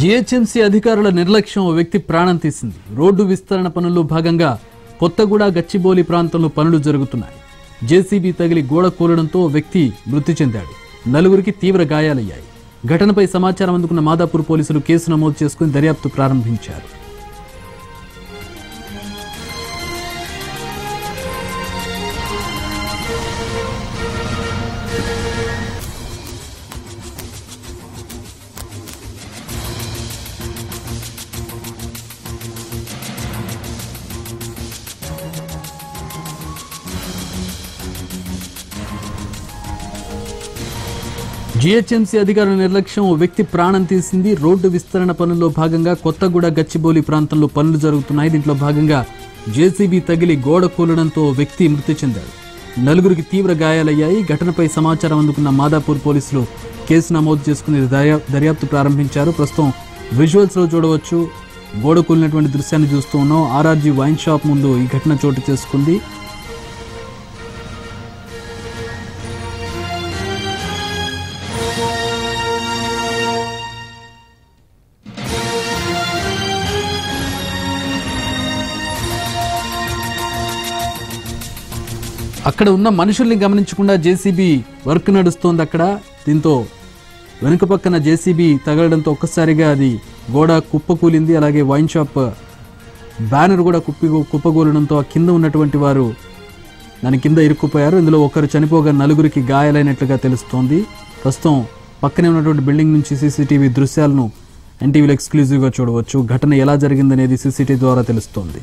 GHMC అధికారుల నిర్లక్ష్యం ఓ వ్యక్తి ప్రాణం తీసింది. రోడ్డు విస్తరణ పనుల్లో భాగంగా కొత్తగూడ గచ్చిబౌలి ప్రాంతంలో పనులు జరుగుతున్నాయి. జేసీబీ తగిలి గోడ కూలడంతో వ్యక్తి మృతి చెందాడు. నలుగురికి తీవ్ర గాయాలయ్యాయి. ఘటనపై సమాచారం అందుకున్న మాదాపూర్ పోలీసులు కేసు నమోదు చేసుకుని దర్యాప్తు ప్రారంభించారు. జీహెచ్ఎంసీ అధికారుల నిర్లక్ష్యం ఓ వ్యక్తి ప్రాణం తీసింది. రోడ్డు విస్తరణ పనుల్లో భాగంగా కొత్తగూడ గచ్చిబౌలి ప్రాంతంలో పనులు జరుగుతున్నాయి. దీంట్లో భాగంగా జేసీబీ తగిలి గోడ కూలడంతో వ్యక్తి మృతి చెందాడు. నలుగురికి తీవ్ర గాయాలయ్యాయి. ఘటనపై సమాచారం అందుకున్న మాదాపూర్ పోలీసులు కేసు నమోదు చేసుకుని దర్యా- దర్యాప్తు ప్రారంభించారు. ప్రస్తుతం విజువల్స్లో చూడవచ్చు. గోడ కూలినటువంటి దృశ్యాన్ని చూస్తూ ఉన్నాం. ఆర్ఆర్జీ వైన్ షాప్ ముందు ఈ ఘటన చోటు చేసుకుంది. అక్కడ ఉన్న మనుషుల్ని గమనించకుండా జేసీబీ వర్క్ నడుస్తోంది అక్కడ. దీంతో వెనుక పక్కన జేసీబీ తగలడంతో ఒక్కసారిగా అది గోడ కుప్పకూలింది. అలాగే వైన్ షాప్ బ్యానర్ కూడా కుప్పి కుప్పకూలడంతో ఆ కింద ఉన్నటువంటి వారు దాని కింద ఇరుక్కుపోయారు. ఇందులో ఒకరు చనిపోగా నలుగురికి గాయాలైనట్లుగా తెలుస్తోంది. ప్రస్తుతం పక్కనే ఉన్నటువంటి బిల్డింగ్ నుంచి సీసీటీవీ దృశ్యాలను ఎన్టీవీలో ఎక్స్క్లూజివ్గా చూడవచ్చు. ఘటన ఎలా జరిగిందనేది సీసీటీవీ ద్వారా తెలుస్తోంది.